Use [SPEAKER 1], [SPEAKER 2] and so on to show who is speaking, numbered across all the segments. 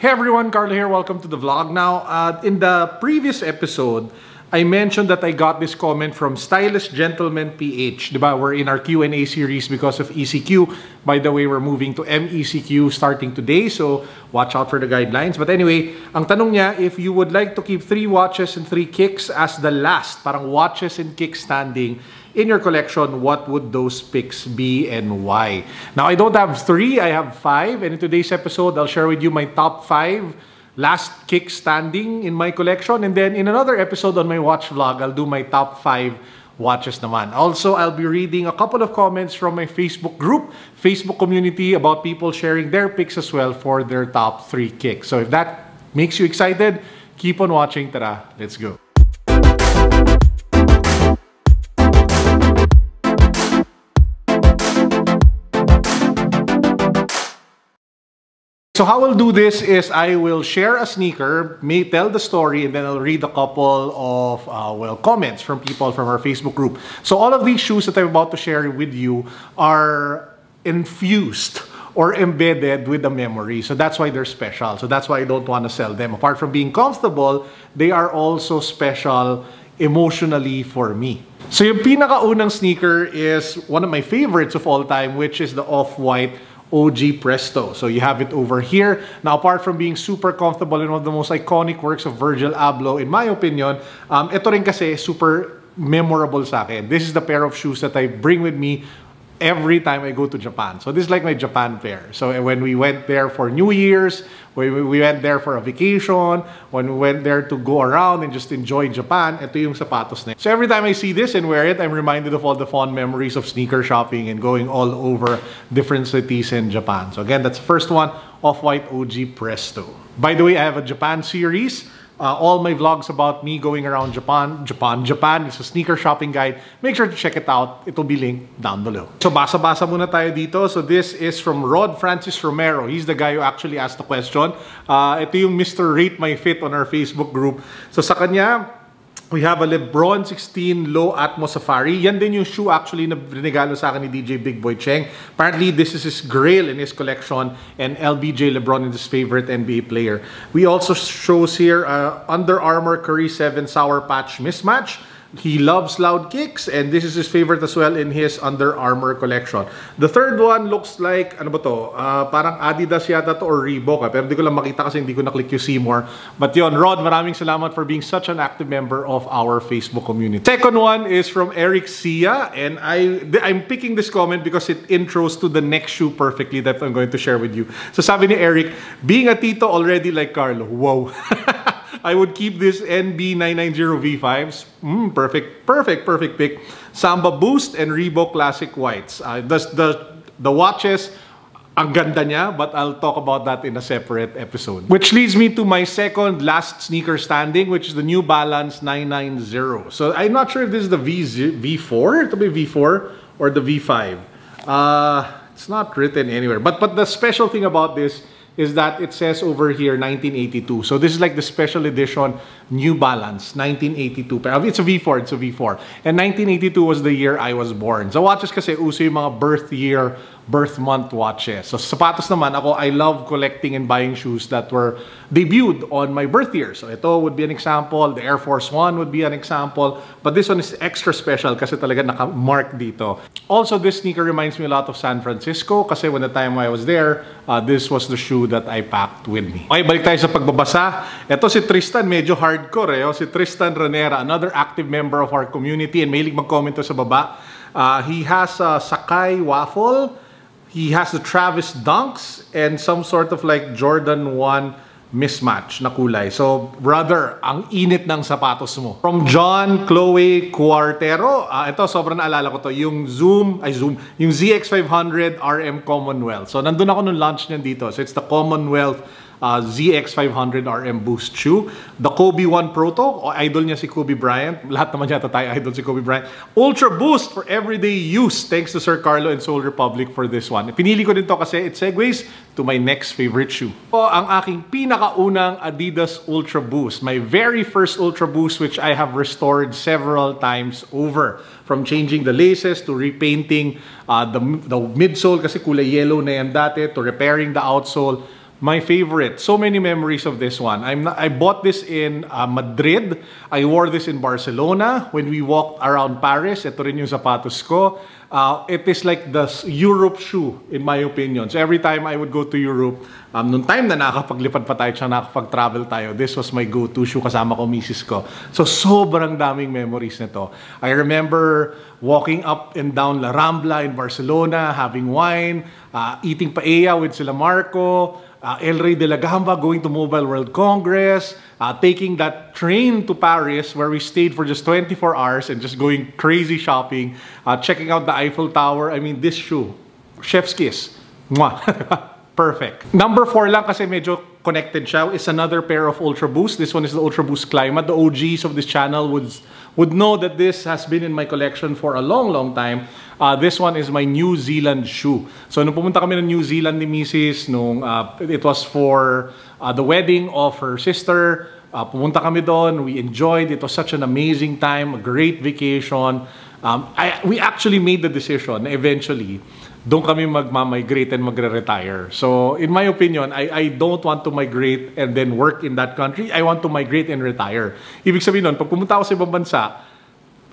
[SPEAKER 1] Hey everyone, Carlo here. Welcome to the vlog. Now, uh, in the previous episode, I mentioned that I got this comment from Stylish Gentleman PH. Diba? We're in our Q&A series because of ECQ. By the way, we're moving to MECQ starting today, so watch out for the guidelines. But anyway, ang tanong niya, if you would like to keep three watches and three kicks as the last, parang watches and kicks standing, in your collection, what would those picks be and why? Now, I don't have three, I have five. And in today's episode, I'll share with you my top five last kick standing in my collection. And then in another episode on my watch vlog, I'll do my top 5 watches naman. Also, I'll be reading a couple of comments from my Facebook group, Facebook community about people sharing their picks as well for their top 3 kicks. So if that makes you excited, keep on watching. Tara, let's go. So how I'll do this is I will share a sneaker, may tell the story, and then I'll read a couple of uh, well comments from people from our Facebook group. So all of these shoes that I'm about to share with you are infused or embedded with a memory. So that's why they're special. So that's why I don't want to sell them. Apart from being comfortable, they are also special emotionally for me. So yung pinakaunang sneaker is one of my favorites of all time, which is the Off-White OG Presto. So you have it over here. Now, apart from being super comfortable and one of the most iconic works of Virgil Abloh, in my opinion, um, ito rin kasi super memorable sa akin. This is the pair of shoes that I bring with me every time I go to Japan. So this is like my Japan pair. So when we went there for New Year's, when we went there for a vacation, when we went there to go around and just enjoy Japan, ito yung sapatos na So every time I see this and wear it, I'm reminded of all the fond memories of sneaker shopping and going all over different cities in Japan. So again, that's the first one, Off-White OG Presto. By the way, I have a Japan series uh, all my vlogs about me going around Japan, Japan, Japan. It's a sneaker shopping guide. Make sure to check it out. It'll be linked down below. So basa-basa muna tayo dito. So this is from Rod Francis Romero. He's the guy who actually asked the question. Uh, ito yung Mr. Rate My Fit on our Facebook group. So sa kanya, We have a Lebron 16 Low Atmos Safari. Yan din yung shoe actually na regalo sa akin ni DJ Big Boy Cheng. Apparently, this is his grail in his collection and LBJ Lebron is his favorite NBA player. We also shows here uh, Under Armour Curry 7 Sour Patch Mismatch. He loves loud kicks and this is his favorite as well in his Under Armour collection. The third one looks like, ano ba to? Uh, parang Adidas yata to or Reebok. Eh. Pero hindi ko lang makita kasi hindi ko na-click yung Seymour. But yon Rod, maraming salamat for being such an active member of our Facebook community. Second one is from Eric Sia and I, I'm picking this comment because it intros to the next shoe perfectly that I'm going to share with you. So sabi ni Eric, being a tito already like Carlo. Wow. I would keep this NB990 V5s. Mm, perfect, perfect, perfect pick. Samba Boost and Reebok Classic Whites. Uh, the, the, the watches, ang ganda niya, but I'll talk about that in a separate episode. Which leads me to my second last sneaker standing, which is the New Balance 990. So I'm not sure if this is the v, V4, it'll be V4 or the V5. Uh, it's not written anywhere. But, but the special thing about this is that it says over here 1982. So this is like the special edition New Balance 1982. Pero it's a V4, it's a V4. And 1982 was the year I was born. So watches kasi uso yung mga birth year birth month watches. So sapatos naman, ako, I love collecting and buying shoes that were debuted on my birth year. So ito would be an example. The Air Force One would be an example. But this one is extra special kasi talaga naka-mark dito. Also, this sneaker reminds me a lot of San Francisco kasi when the time I was there, uh, this was the shoe that I packed with me. Okay, balik tayo sa pagbabasa. Ito si Tristan, medyo hardcore eh. Oh. Si Tristan Ranera, another active member of our community and mahilig mag-comment sa baba. Uh, he has a Sakai waffle, he has the Travis Dunks and some sort of like Jordan 1 mismatch na kulay. So, brother, ang init ng sapatos mo. From John Chloe Cuartero, uh, ito sobrang naalala ko to, yung Zoom, ay Zoom, yung ZX500 RM Commonwealth. So, nandun ako nung launch niyan dito. So, it's the Commonwealth uh, ZX500 RM Boost shoe. The Kobe 1 Proto, idol niya si Kobe Bryant. Lahat naman yata tayo idol si Kobe Bryant. Ultra Boost for everyday use. Thanks to Sir Carlo and Soul Republic for this one. Pinili ko din to kasi it segues to my next favorite shoe. O ang aking pinakaunang Adidas Ultra Boost. My very first Ultra Boost which I have restored several times over. From changing the laces to repainting uh, the, the midsole kasi kulay yellow na yan dati to repairing the outsole my favorite. So many memories of this one. I'm not, I bought this in uh, Madrid. I wore this in Barcelona when we walked around Paris. Ito rin yung sapatos ko. Uh, it is like the Europe shoe, in my opinion. So every time I would go to Europe, um, nung time na nakakapaglipad pa tayo, tsaka nakakapag-travel tayo, this was my go-to shoe kasama ko, misis ko. So sobrang daming memories nito. I remember walking up and down La Rambla in Barcelona, having wine, uh, eating paella with sila Marco, uh, El Rey de la Gamba going to Mobile World Congress, uh, taking that train to Paris where we stayed for just 24 hours and just going crazy shopping, uh, checking out the Eiffel Tower. I mean, this shoe, chef's kiss. Mwah. Perfect. Number four lang kasi medyo connected siya is another pair of Ultra Boost. This one is the Ultra Boost Climate. The OGs of this channel would, would know that this has been in my collection for a long, long time. Uh, this one is my New Zealand shoe. So nung pumunta kami ng New Zealand ni Mrs. nung uh, it was for uh, the wedding of her sister, uh, pumunta kami doon, we enjoyed, it was such an amazing time, a great vacation. Um, I, we actually made the decision eventually doon kami magma-migrate and magre-retire. So, in my opinion, I, I don't want to migrate and then work in that country. I want to migrate and retire. Ibig sabihin nun, pag pumunta ako sa ibang bansa,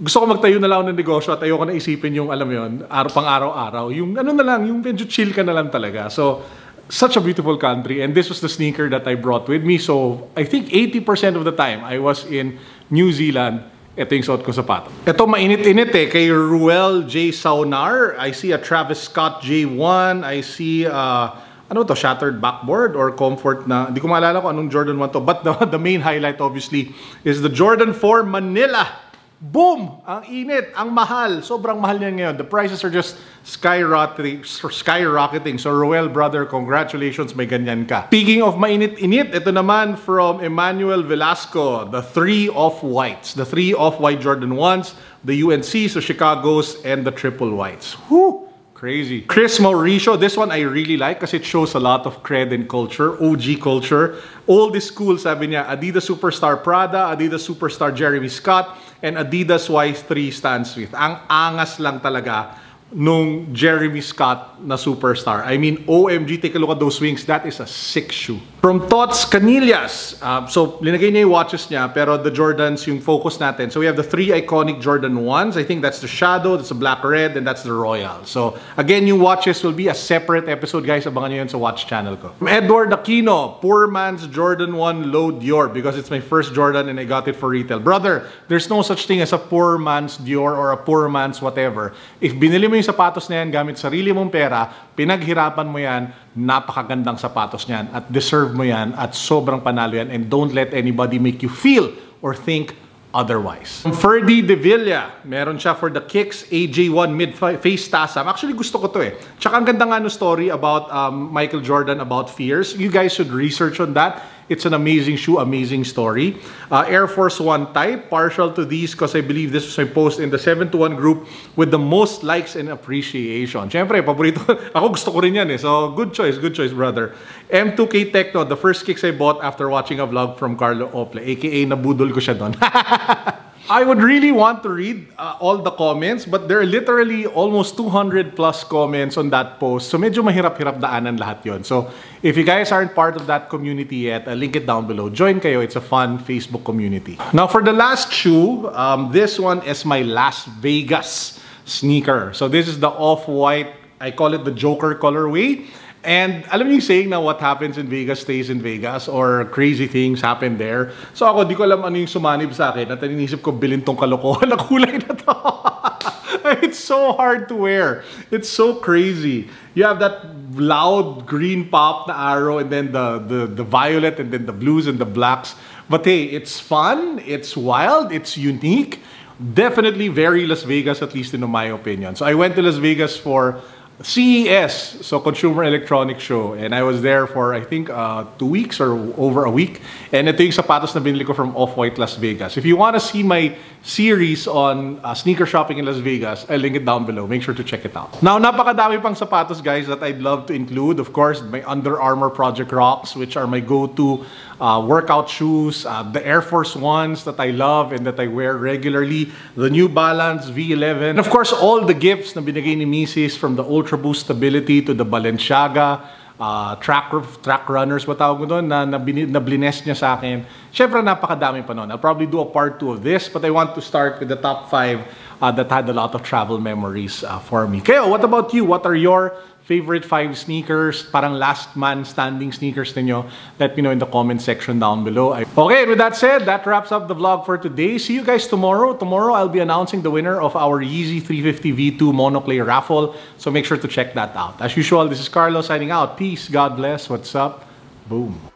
[SPEAKER 1] gusto ko magtayo na lang ng negosyo at ayoko na isipin yung, alam mo yun, araw pang araw-araw. Yung ano na lang, yung medyo chill ka na lang talaga. So, such a beautiful country. And this was the sneaker that I brought with me. So, I think 80% of the time, I was in New Zealand. Ito yung suot ko sapato. Ito mainit-init eh. Kay Ruel J. Saunar, I see a Travis Scott J1. I see, uh, ano to, shattered backboard or comfort na, hindi ko maalala kung anong Jordan 1 to. But the, the main highlight obviously is the Jordan 4 Manila. Boom! Ang init, ang mahal. Sobrang mahal niyan ngayon. The prices are just skyrocketing. skyrocketing. So Roel, brother, congratulations, may ganyan ka. Speaking of mainit-init, ito naman from Emmanuel Velasco, the three off-whites. The three off-white Jordan 1s, the UNC, so Chicago's, and the triple whites. Whew! Crazy. Chris Mauricio, this one I really like because it shows a lot of cred and culture, OG culture. Old school, sabi niya, Adidas Superstar Prada, Adidas Superstar Jeremy Scott, and Adidas Y3 Stan Smith. Ang angas lang talaga nung Jeremy Scott na superstar. I mean, OMG, take a look at those wings. That is a sick shoe. From Tots Canillas. Uh, so, linagay niya yung watches niya, pero the Jordans, yung focus natin. So, we have the three iconic Jordan 1s. I think that's the Shadow, that's the Black Red, and that's the Royal. So, again, yung watches will be a separate episode, guys. Abangan nyo yun sa watch channel ko. From Edward Aquino, Poor Man's Jordan 1 Low Dior because it's my first Jordan and I got it for retail. Brother, there's no such thing as a poor man's Dior or a poor man's whatever. If binili mo yung sapatos na yan gamit sarili mong pera, pinaghirapan mo yan, napakagandang sapatos niyan at deserve mo yan at sobrang panalo yan and don't let anybody make you feel or think otherwise. Ferdy De Villa, meron siya for the Kicks AJ1 mid-face Tasam. Actually, gusto ko to eh. Tsaka ang ganda nga no story about um, Michael Jordan about fears. You guys should research on that. It's an amazing shoe, amazing story. Uh, Air Force One type, partial to these because I believe this was my post in the 7 to 1 group with the most likes and appreciation. Siyempre, paborito. Ako gusto ko rin yan eh. So, good choice, good choice, brother. M2K Techno, the first kicks I bought after watching a vlog from Carlo Ople, aka nabudol ko siya doon. I would really want to read uh, all the comments, but there are literally almost 200 plus comments on that post. So medyo mahirap-hirap daanan lahat yon. So if you guys aren't part of that community yet, I'll link it down below. Join kayo. It's a fun Facebook community. Now for the last shoe, um, this one is my Las Vegas sneaker. So this is the off-white, I call it the Joker colorway. And alam niyo yung saying na what happens in Vegas stays in Vegas or crazy things happen there. So ako, di ko alam ano yung sumanib sa akin at ko bilhin tong kalokohan na kulay na to. it's so hard to wear. It's so crazy. You have that loud green pop na arrow and then the, the, the violet and then the blues and the blacks. But hey, it's fun, it's wild, it's unique. Definitely very Las Vegas, at least in my opinion. So I went to Las Vegas for CES, so Consumer Electronics Show. And I was there for, I think, uh, two weeks or over a week. And ito yung sapatos na binili ko from Off-White Las Vegas. If you want to see my series on uh, sneaker shopping in Las Vegas, I'll link it down below. Make sure to check it out. Now, napakadami pang sapatos, guys, that I'd love to include. Of course, my Under Armour Project Rocks, which are my go-to uh, workout shoes, uh, the Air Force Ones that I love and that I wear regularly, the New Balance V11, and of course, all the gifts na binigay ni Mrs. from the Ultra Boost Stability to the Balenciaga, uh, track track runners ba tawag mo doon na, na, na blines niya sa akin. Syempre napakadami pa noon. I'll probably do a part 2 of this but I want to start with the top 5 uh, that had a lot of travel memories uh, for me. Kayo, what about you? What are your favorite five sneakers, parang last man standing sneakers ninyo, let me know in the comment section down below. Okay, with that said, that wraps up the vlog for today. See you guys tomorrow. Tomorrow, I'll be announcing the winner of our Yeezy 350 V2 Monoclay raffle. So make sure to check that out. As usual, this is Carlos signing out. Peace, God bless, what's up, boom.